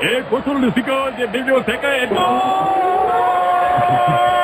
E cu turul de sică de bibliotecă e gol!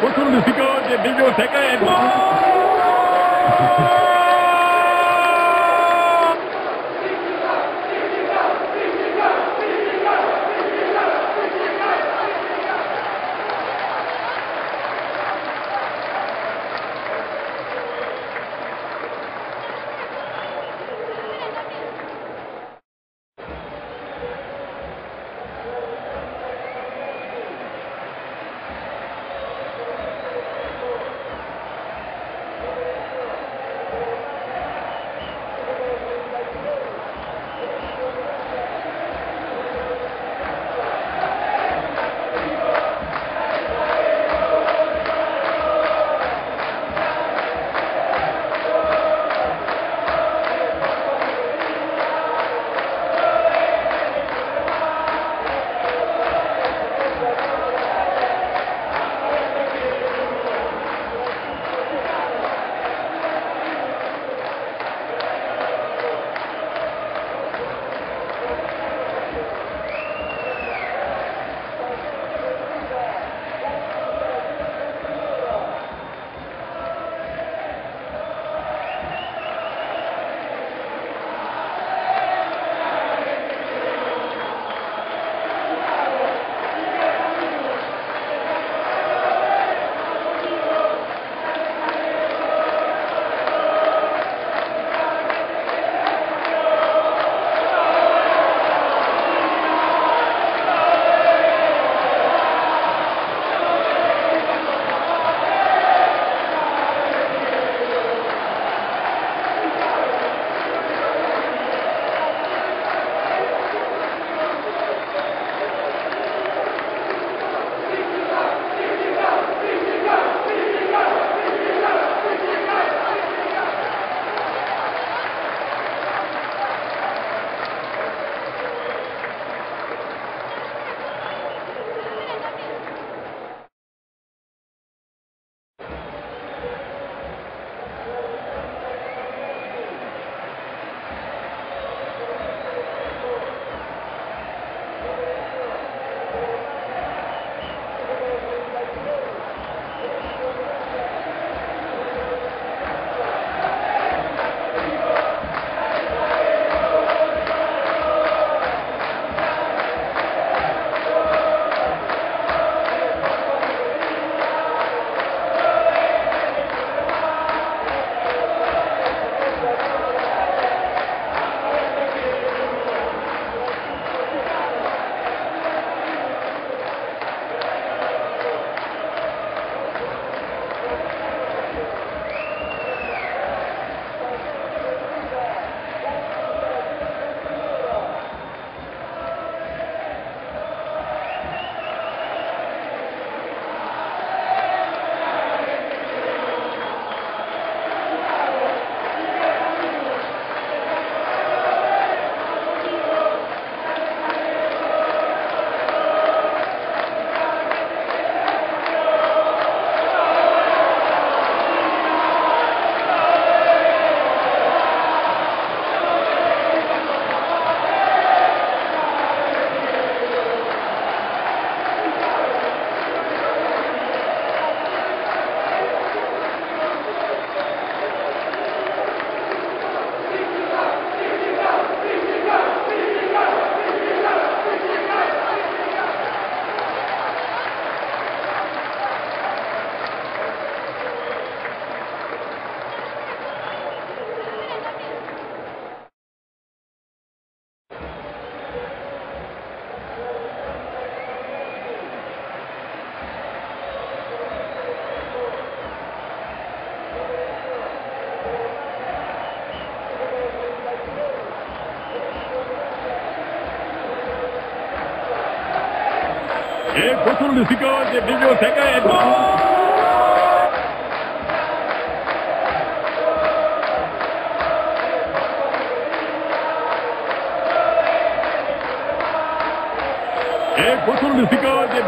possono risicare il miglior secreto. lucificó de Emilio Ortega. ¡El gol! El futuro lucificó de